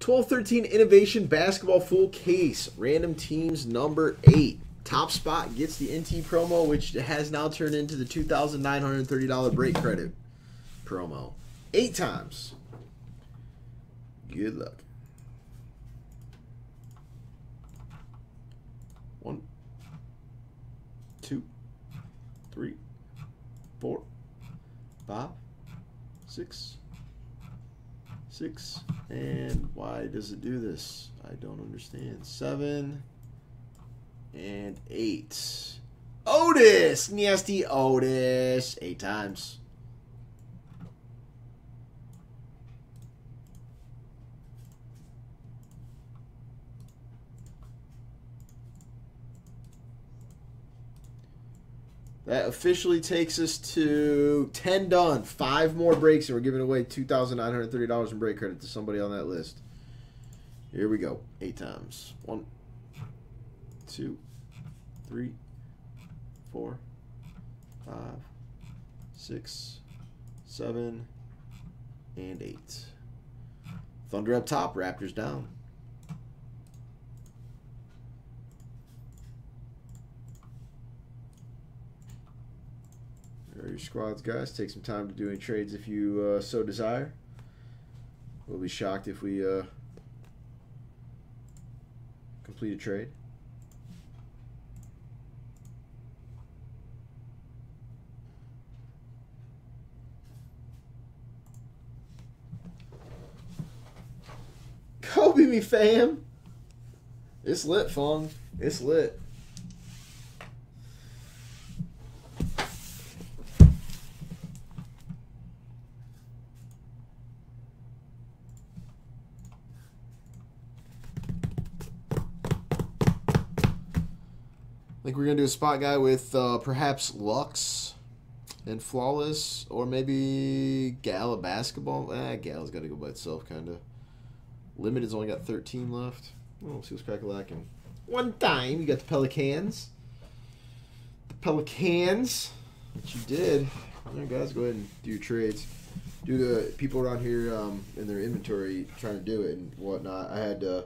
1213 Innovation Basketball Full Case. Random teams number 8. Top spot gets the NT promo, which has now turned into the $2,930 break credit promo. Eight times. Good luck. One, two, three, four, five, six, six, and why does it do this? I don't understand. Seven and eight. Otis! Nasty Otis. Eight times. That officially takes us to 10 done. Five more breaks, and we're giving away $2,930 in break credit to somebody on that list. Here we go. Eight times. One, two, three, four, five, six, seven, and eight. Thunder up top, Raptors down. Your squads, guys. Take some time to do any trades if you uh, so desire. We'll be shocked if we uh, complete a trade. Kobe me fam. It's lit, Fung. It's lit. We're gonna do a spot guy with uh, perhaps Lux and Flawless, or maybe Gala basketball. Ah, Gala's got to go by itself, kind of. Limited's only got 13 left. Well, let's see what's crackalacking. One time, you got the Pelicans. The Pelicans. What you did. All right, guys, go ahead and do your trades. Due to people around here um, in their inventory trying to do it and whatnot, I had to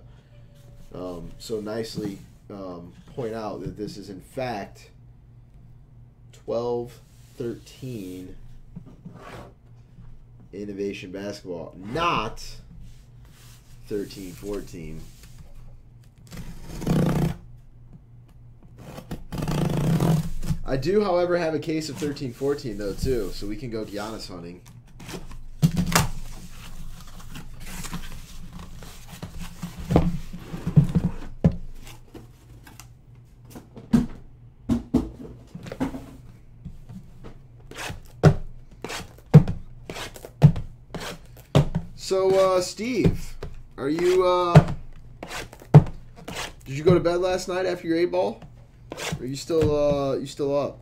um, so nicely um, point out that this is in fact 12 13 innovation basketball, not 13 14. I do, however, have a case of 13 14 though, too, so we can go Giannis hunting. So, uh, Steve, are you, uh, did you go to bed last night after your eight ball? Are you still, uh, you still up?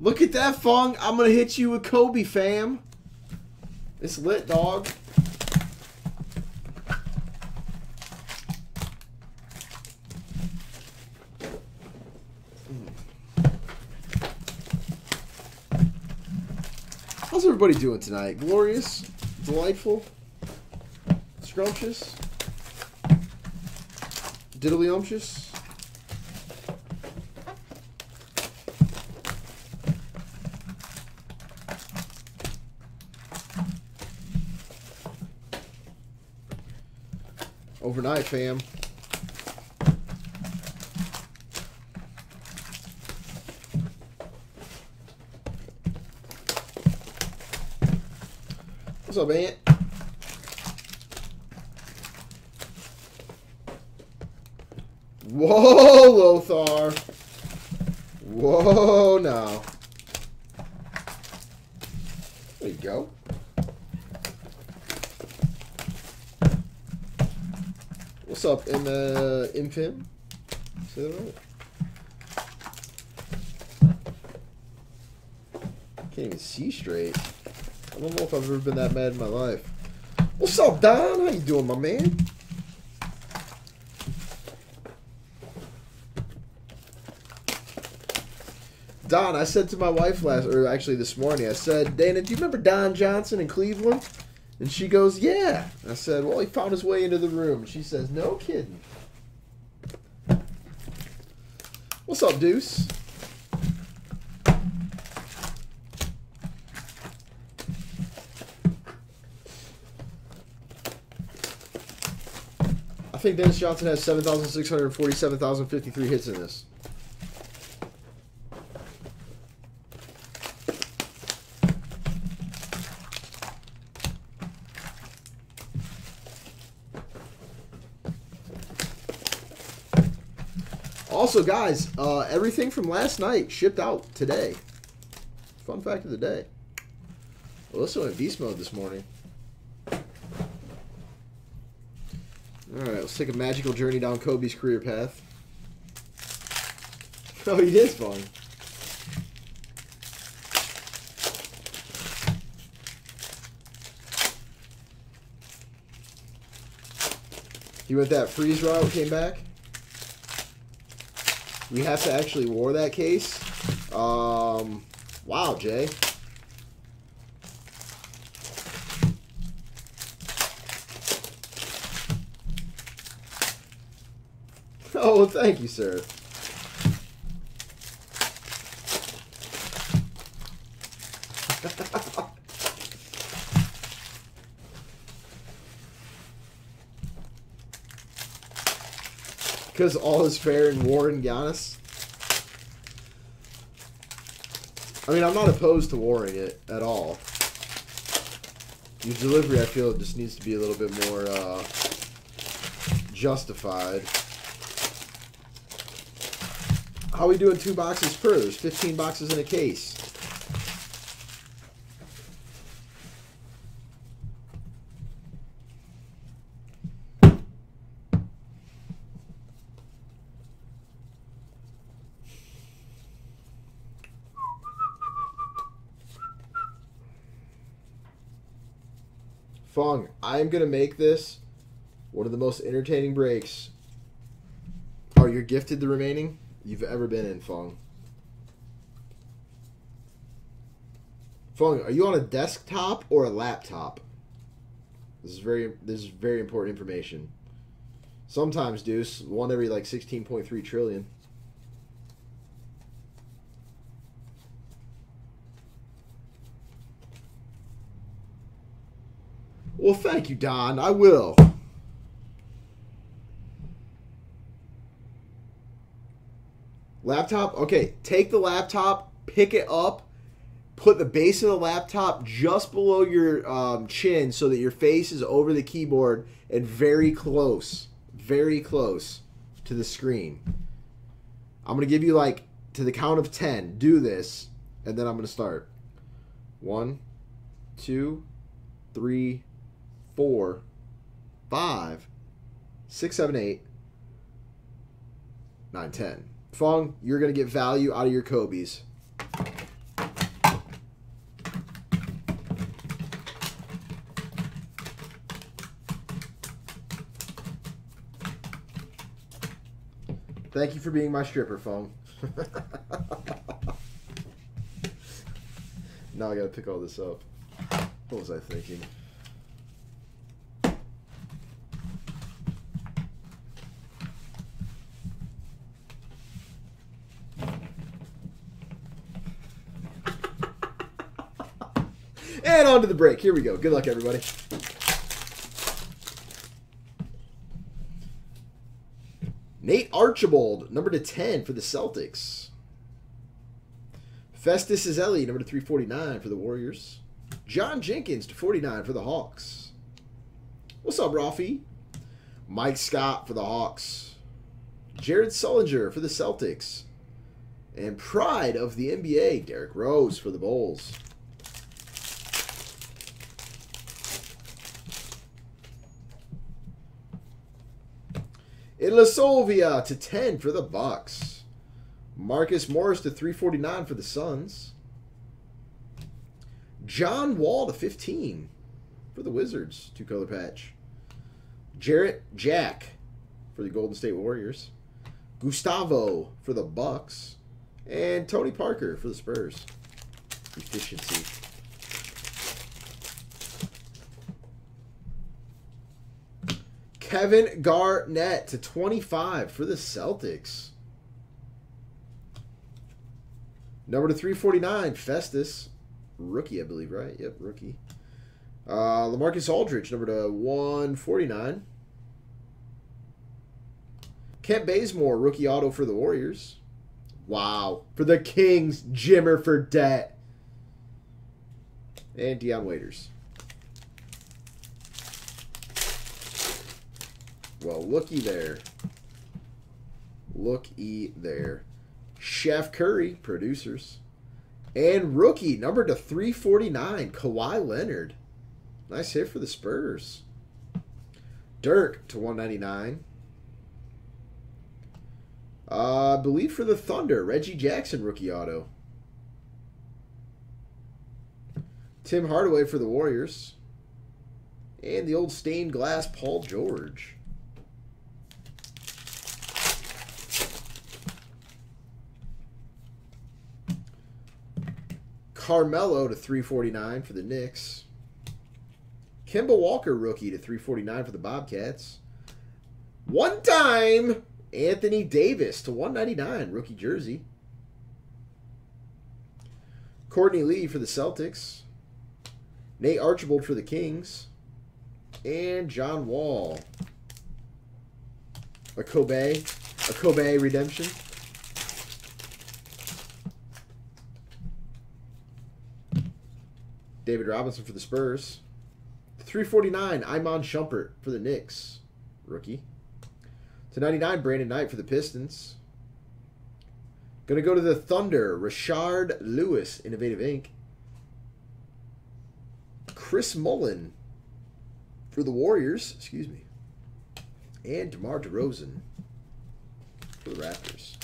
Look at that, Fong. I'm gonna hit you with Kobe, fam. It's lit, dog. How's everybody doing tonight? Glorious? Delightful? Scrumptious? Diddlyumptious? Overnight, fam. What's up, Ant? Whoa, Lothar. Whoa, now. There you go. What's up, M uh, Infim? Say that right? Can't even see straight. I don't know if I've ever been that mad in my life. What's up, Don? How you doing, my man? Don, I said to my wife last, or actually this morning, I said, Dana, do you remember Don Johnson in Cleveland? And she goes, Yeah. I said, Well, he found his way into the room. She says, No kidding. What's up, Deuce? I think Dennis Johnson has 7,647,053 hits in this. Also, guys, uh, everything from last night shipped out today. Fun fact of the day. Alyssa went beast mode this morning. Alright, let's take a magical journey down Kobe's career path. Oh, he is fun. He went that freeze route, came back. We have to actually war that case. Um, wow, Jay. Oh, thank you, sir. Because all is fair in war and Giannis. I mean, I'm not opposed to warring it at all. Your delivery, I feel, just needs to be a little bit more uh, justified. How are we doing two boxes per? There's 15 boxes in a case. I'm gonna make this one of the most entertaining breaks. Are you're gifted the remaining you've ever been in, Fong. Fong, are you on a desktop or a laptop? This is very this is very important information. Sometimes, Deuce, one every like sixteen point three trillion. Well, thank you, Don. I will. Laptop? Okay, take the laptop, pick it up, put the base of the laptop just below your um, chin so that your face is over the keyboard and very close, very close to the screen. I'm going to give you like to the count of 10. Do this, and then I'm going to start. One, two, three, four, five, six, seven, eight, nine, ten. Fong, you're going to get value out of your Kobe's. Thank you for being my stripper, Fong. now I gotta pick all this up. What was I thinking? And on to the break. Here we go. Good luck, everybody. Nate Archibald, number to 10 for the Celtics. Festus Ezeli, number to 349 for the Warriors. John Jenkins to 49 for the Hawks. What's up, Rafi? Mike Scott for the Hawks. Jared Sullinger for the Celtics. And pride of the NBA, Derrick Rose for the Bulls. Ilyasova to 10 for the Bucks. Marcus Morris to 349 for the Suns. John Wall to 15 for the Wizards, two color patch. Jarrett Jack for the Golden State Warriors. Gustavo for the Bucks. And Tony Parker for the Spurs. Efficiency. Kevin Garnett to 25 for the Celtics. Number to 349, Festus. Rookie, I believe, right? Yep, rookie. Uh, Lamarcus Aldridge, number to 149. Kent Bazemore, rookie auto for the Warriors. Wow. For the Kings, Jimmer Fredette. And Dion Waiters. Well, looky there. Looky there. Chef Curry, producers. And rookie, number to 349, Kawhi Leonard. Nice hit for the Spurs. Dirk to 199. Uh, I believe for the Thunder, Reggie Jackson rookie auto. Tim Hardaway for the Warriors. And the old stained glass Paul George. Carmelo to 349 for the Knicks. Kemba Walker rookie to 349 for the Bobcats. One time Anthony Davis to 199 rookie jersey. Courtney Lee for the Celtics. Nate Archibald for the Kings. And John Wall. A Kobe. A Kobe redemption. David Robinson for the Spurs. 349, Iman Shumpert for the Knicks. Rookie. To 99, Brandon Knight for the Pistons. Going to go to the Thunder, Rashard Lewis, Innovative Ink. Chris Mullin for the Warriors, excuse me. And DeMar DeRozan for the Raptors.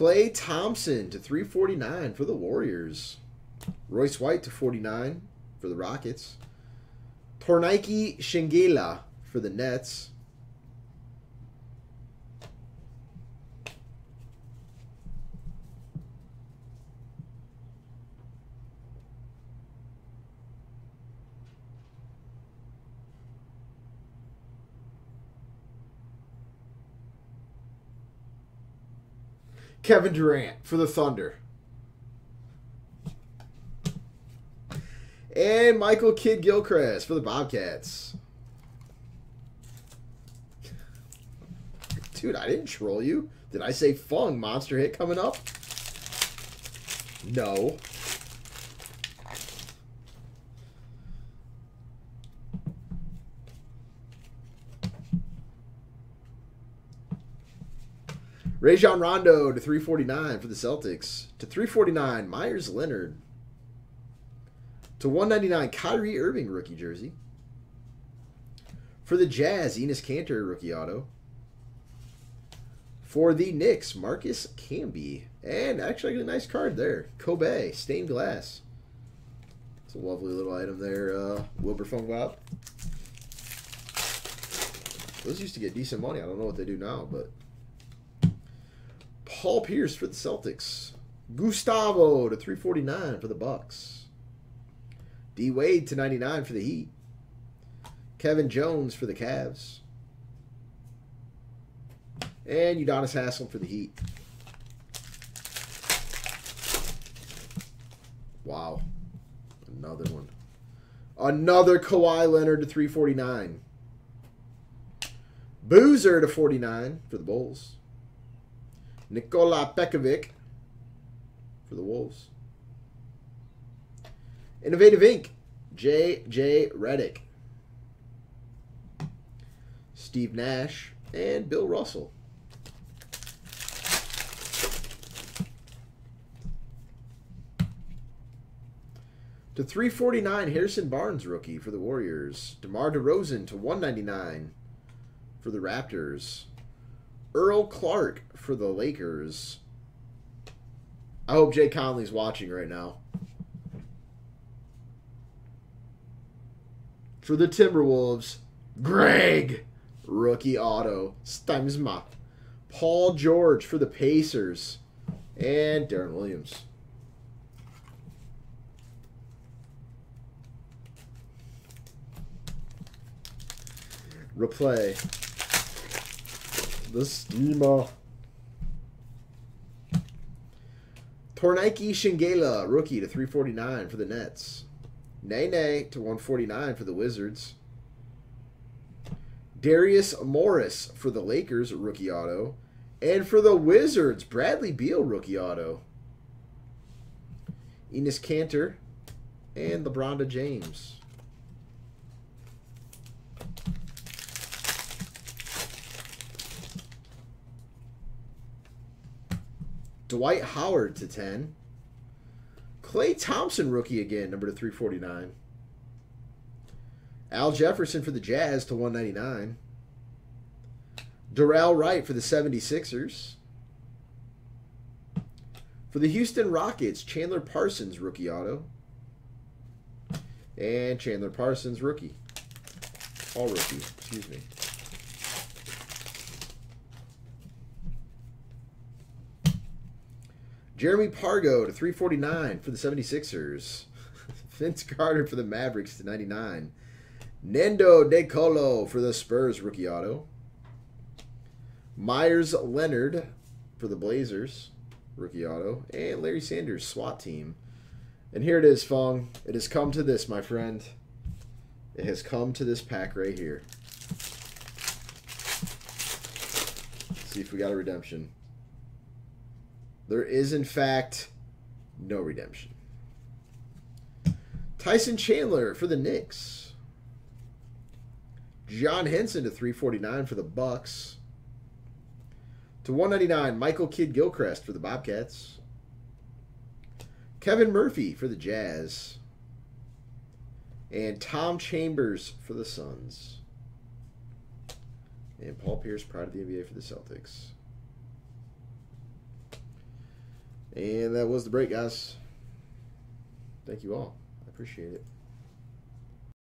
Klay Thompson to 349 for the Warriors. Royce White to 49 for the Rockets. Tornike Shengelia for the Nets. Kevin Durant for the Thunder. And Michael Kidd Gilchrist for the Bobcats. Dude, I didn't troll you. Did I say Fung monster hit coming up? No. Rajon Rondo to 349 for the Celtics. To 349, Meyers Leonard. To 199, Kyrie Irving rookie jersey. For the Jazz, Enes Kanter rookie auto. For the Knicks, Marcus Camby. And actually, I get a nice card there. Kobe, stained glass. It's a lovely little item there, uh, Wilberfung Bob. Those used to get decent money. I don't know what they do now, but Paul Pierce for the Celtics. Gustavo to 349 for the Bucks. D Wade to 99 for the Heat. Kevin Jones for the Cavs. And Udonis Haslem for the Heat. Wow. Another one. Another Kawhi Leonard to 349. Boozer to 49 for the Bulls. Nikola Pekovic for the Wolves. Innovative Ink. J.J. Redick. Steve Nash. And Bill Russell. To 349, Harrison Barnes rookie for the Warriors. DeMar DeRozan to 199 for the Raptors. Earl Clark for the Lakers. I hope Jay Conley's watching right now. For the Timberwolves, Greg, rookie auto, Stiemsma. Paul George for the Pacers, and Deron Williams. Replay. The steamer. Tornike Shengelia, rookie to 349 for the Nets. Nene to 149 for the Wizards. Darius Morris for the Lakers, rookie auto. And for the Wizards, Bradley Beal, rookie auto. Enes Kanter and LeBron James. Dwight Howard to 10. Klay Thompson, rookie again, number to 349. Al Jefferson for the Jazz to 199. Dorell Wright for the 76ers. For the Houston Rockets, Chandler Parsons, rookie auto. And Chandler Parsons, rookie. All rookie, excuse me. Jeremy Pargo to 349 for the 76ers. Vince Carter for the Mavericks to 99. Nando De Colo for the Spurs rookie auto. Meyers Leonard for the Blazers rookie auto. And Larry Sanders SWAT team. And here it is, Fong. It has come to this, my friend. It has come to this pack right here. Let's see if we got a redemption. There is, in fact, no redemption. Tyson Chandler for the Knicks. John Henson to 349 for the Bucks. To 199, Michael Kidd Gilchrist for the Bobcats. Kevin Murphy for the Jazz. And Tom Chambers for the Suns. And Paul Pierce, Pride of the NBA for the Celtics. And that was the break, guys. Thank you all. I appreciate it.